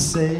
say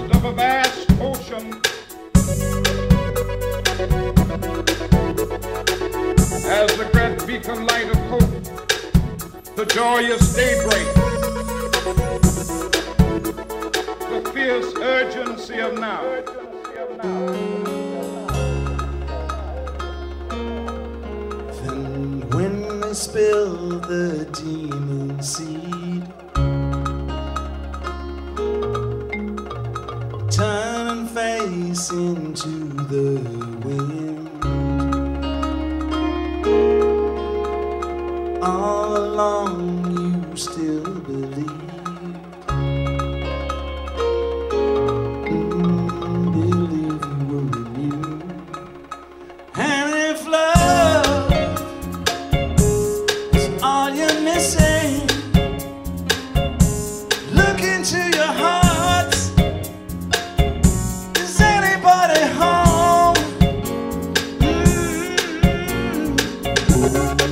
of a vast ocean. As the great beacon light of hope, the joyous daybreak, the fierce urgency of now. Then when they spill the demon seed. Into the wind. The